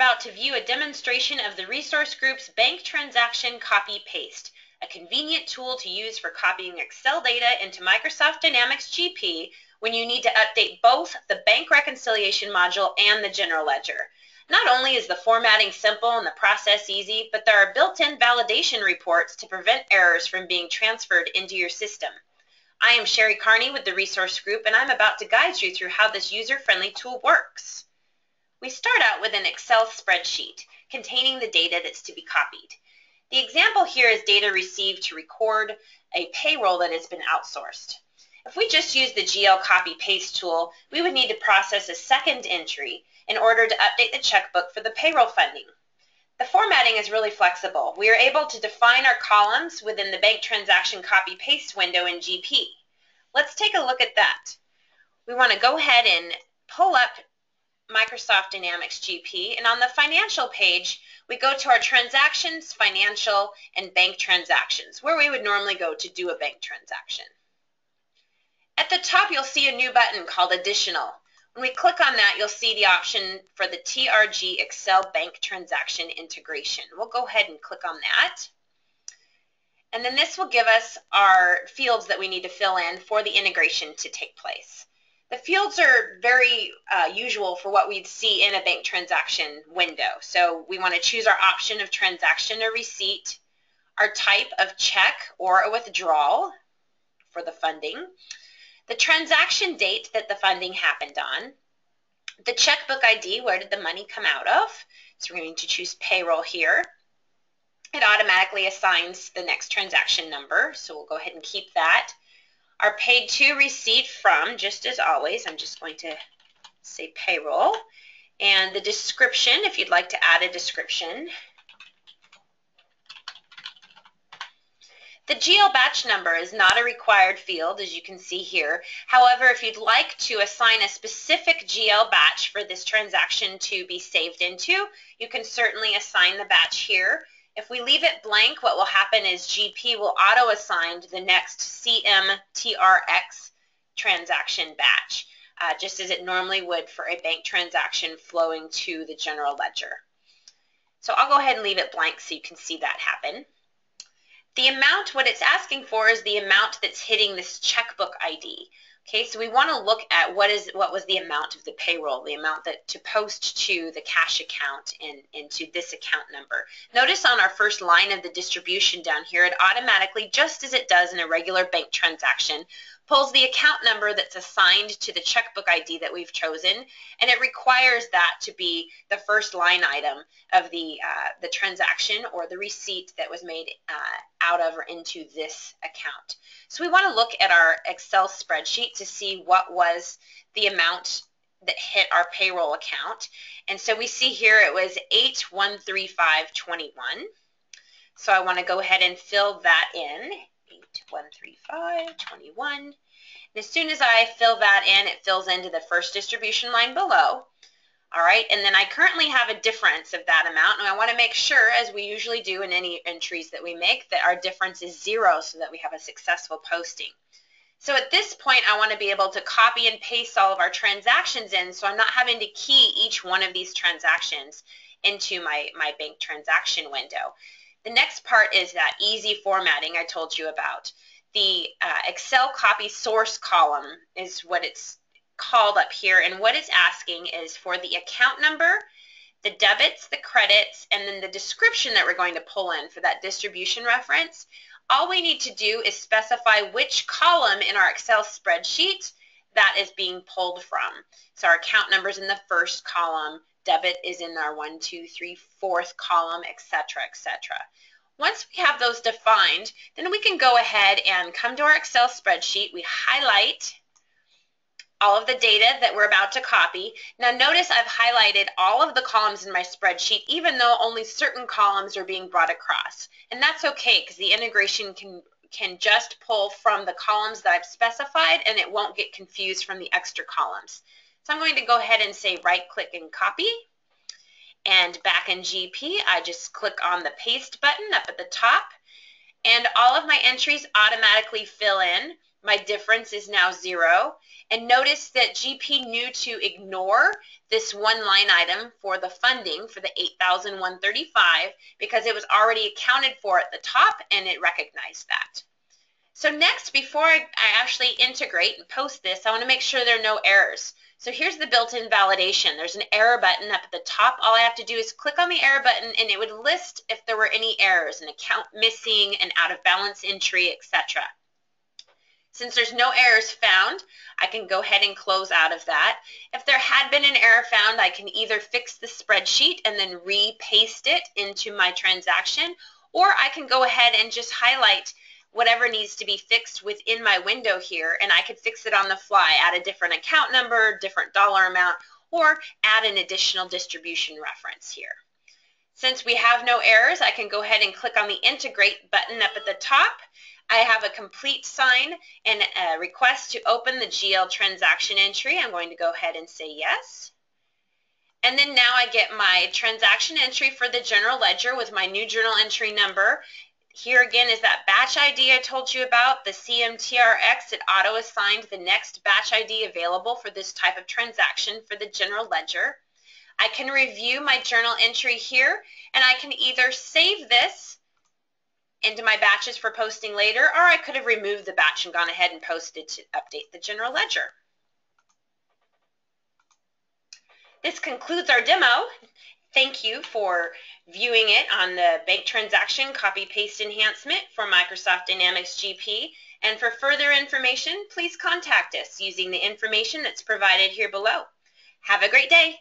about to view a demonstration of the resource group's bank transaction copy paste, a convenient tool to use for copying Excel data into Microsoft Dynamics GP when you need to update both the bank reconciliation module and the general ledger. Not only is the formatting simple and the process easy, but there are built-in validation reports to prevent errors from being transferred into your system. I am Sherry Carney with the Resource Group, and I'm about to guide you through how this user-friendly tool works. We start out with an Excel spreadsheet containing the data that's to be copied. The example here is data received to record a payroll that has been outsourced. If we just use the GL copy paste tool, we would need to process a second entry in order to update the checkbook for the payroll funding. The formatting is really flexible. We are able to define our columns within the bank transaction copy paste window in GP. Let's take a look at that. We want to go ahead and pull up Microsoft Dynamics GP. And on the financial page, we go to our transactions, financial, and bank transactions, where we would normally go to do a bank transaction. At the top, you'll see a new button called Additional. When we click on that, you'll see the option for the TRG Excel Bank Transaction Integration. We'll go ahead and click on that. And then this will give us our fields that we need to fill in for the integration to take place. The fields are very uh, usual for what we'd see in a bank transaction window. So we want to choose our option of transaction or receipt, our type of check or a withdrawal for the funding, the transaction date that the funding happened on, the checkbook ID, where did the money come out of? So we're going to choose payroll here. It automatically assigns the next transaction number, so we'll go ahead and keep that. Our paid to receipt from, just as always, I'm just going to say payroll. And the description, if you'd like to add a description. The GL batch number is not a required field, as you can see here. However, if you'd like to assign a specific GL batch for this transaction to be saved into, you can certainly assign the batch here. If we leave it blank, what will happen is GP will auto-assign the next CMTRX transaction batch, uh, just as it normally would for a bank transaction flowing to the general ledger. So I'll go ahead and leave it blank so you can see that happen. The amount, what it's asking for is the amount that's hitting this checkbook ID. Okay, so we want to look at what is what was the amount of the payroll, the amount that to post to the cash account and into this account number. Notice on our first line of the distribution down here, it automatically, just as it does in a regular bank transaction, pulls the account number that's assigned to the checkbook ID that we've chosen, and it requires that to be the first line item of the, uh, the transaction or the receipt that was made uh, out of or into this account. So we want to look at our Excel spreadsheet to see what was the amount that hit our payroll account. And so we see here it was 813521. So I want to go ahead and fill that in. 813521. As soon as I fill that in, it fills into the first distribution line below. All right, and then I currently have a difference of that amount, and I want to make sure, as we usually do in any entries that we make, that our difference is zero so that we have a successful posting. So at this point, I want to be able to copy and paste all of our transactions in so I'm not having to key each one of these transactions into my, my bank transaction window. The next part is that easy formatting I told you about. The uh, Excel copy source column is what it's called up here. And what it's asking is for the account number, the debits, the credits, and then the description that we're going to pull in for that distribution reference. All we need to do is specify which column in our Excel spreadsheet that is being pulled from. So our account number is in the first column, debit is in our one, two, three, fourth column, etc., etc. Once we have those defined, then we can go ahead and come to our Excel spreadsheet. We highlight all of the data that we're about to copy. Now notice I've highlighted all of the columns in my spreadsheet even though only certain columns are being brought across. And that's okay because the integration can can just pull from the columns that I've specified and it won't get confused from the extra columns. So I'm going to go ahead and say right click and copy. And back in GP, I just click on the paste button up at the top and all of my entries automatically fill in My difference is now zero. And notice that GP knew to ignore this one line item for the funding for the 8,135 because it was already accounted for at the top and it recognized that. So next, before I, actually integrate and post this, I want to make sure there are no errors. So here's the built-in validation. There's an error button up at the top. All I have to do is click on the error button and it would list if there were any errors, an account missing, an out of balance entry, etc. Since there's no errors found, I can go ahead and close out of that. If there had been an error found, I can either fix the spreadsheet and then re-paste it into my transaction, or I can go ahead and just highlight whatever needs to be fixed within my window here and I could fix it on the fly, add a different account number, different dollar amount, or add an additional distribution reference here. Since we have no errors, I can go ahead and click on the integrate button up at the top. I have a complete sign and a request to open the GL transaction entry. I'm going to go ahead and say yes. And then now I get my transaction entry for the general ledger with my new journal entry number here again is that batch ID I told you about, the CMTRX. It auto-assigned the next batch ID available for this type of transaction for the general ledger. I can review my journal entry here, and I can either save this into my batches for posting later, or I could have removed the batch and gone ahead and posted to update the general ledger. This concludes our demo. Thank you for viewing it on the bank transaction copy-paste enhancement for Microsoft Dynamics GP. And for further information, please contact us using the information that's provided here below. Have a great day.